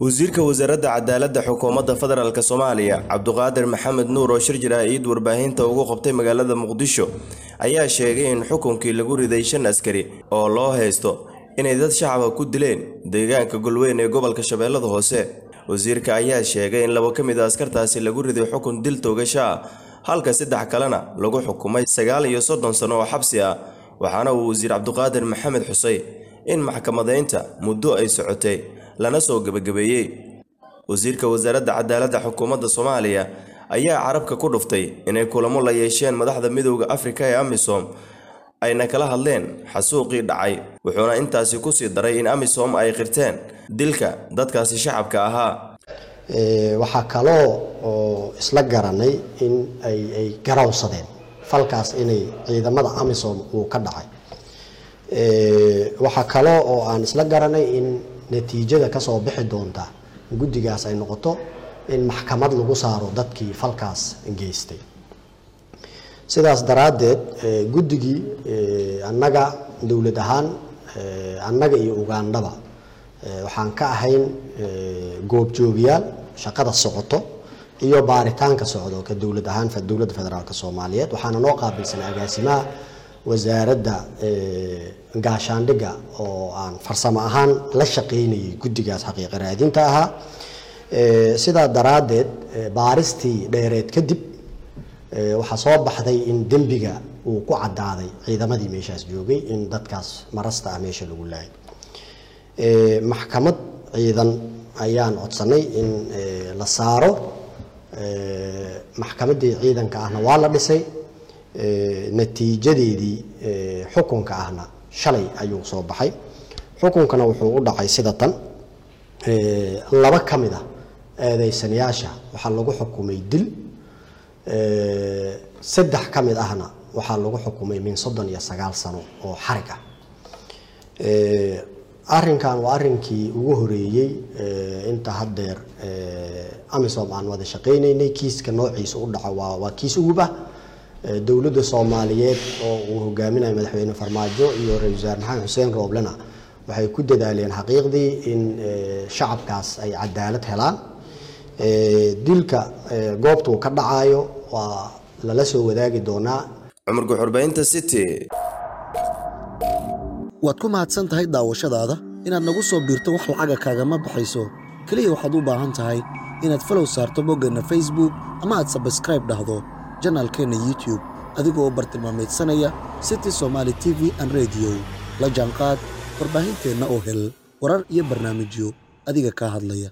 wasiirka wasaaradda cadaaladda xukuumadda federaalk soomaaliya cabduqaadir maxamed nuur oo shir jaraa'id warbaahinta ugu qabtay magaalada muqdisho ayaa sheegay in xukunkii lagu riday shan askari oo loo haysto inay dad shacaba ku dileen deegaanka golweyn ee gobolka shabeellada hoose. Wasiirka ayaa sheegay in labo ka mid a askartaasi lagu riday xukun dil toogasho ah halka saddex kalena lagu xukumay sagaal iyo soddon sano oo xabsi ah waxaana uu wasiir cabduqaadir maxamed xusay in maxkamadaynta muddo ay socotay lana soo gebagabeeyey wasiirka wasaaradda cadaaladda xukuumadda soomaaliya ayaa carabka ku dhuftay inay kulamo la yeesheen madaxda midowda afrika ee amisom ayna kala hadleen xasuuqii dhacay wuxuuna intaasi ku sii daray in amisom ay qirteen dilka dadkaasi shacabka ahaa. Waxaa kaloo oo isla garanay in ay garawsadeen falkaas inay ciidamada amisom uu ka dhacay. Waxaa kaloo oo aan isla garanay in natiijada ka soo bixi doonta guddigaas ay noqoto in maxkamad lagu saaro dadkii falkaas geystay. Sidaas daraaddeed guddigii annaga dowlad ahaan annaga iyo ugandhaba waxaan ka ahayn goobjoogayaal shaqada socoto iyo baaritaanka socdo ka dowlad ahaan dowladda federaalk soomaaliyeed. Waxaana noo qaabilsanay agaasimaha wasaaradda gaashaandhigga oo aan farsamo ahaan la shaqaynayay guddigaas xaqiiqa raadinta ahaa. Sidaa daraaddeed baaristii dheereed kadib waxaa soo baxday in dembiga uu ku cadaaday ciidamadii meeshaas joogay in dadkaas marasta ah meesha lagu laayay. Maxkamad ciidan ayaan codsanay in la saaro. Maxkamaddii ciidanka ahna waa la dhisay natiijadeedii xukunka ahna shalay ayuu soo baxay. Xukunkana wuxuu u dhacay sida tan laba ka mid ah eedeysanayaasha waxaa lagu xukumay dil. Saddex ka mid ahna waxaa lagu xukumay min soddon iyo sagaal sano oo xarig ah. Arrinkan waa arrinkii ugu horeeyey inta haddeer amisom aan wada shaqaynaynay kiiska noociisa u dhaca waa waa kiis ah dowladda soomaaliyeed oo uu hogaaminayo madaxweyne farmaajo iyo ra'isul wasaare maxamed xuseen rooblena waxay ku dadaaleen xaqiiqdii in shacabkaas ay cadaalad helaan. Dilka goobtuu ka dhacayo waa lala soo wadaagi doonaa. Cumar guxurbaynta city. Waad ku mahadsan tahay daawashadaada? Inaad nagu soo biirto wax lacaga kaagama baxayso. Keliya waxaad u baahan tahay inaad falow saarto boggeenna facebook ama aad sabskraib dhahdo janaalkeenna youtube adigoo bartilmaamaydsanaya city somaali t v an rediyo la jaanqaad warbaahinteenna oo hel warar iyo barnaamijyo adiga kaa hadlaya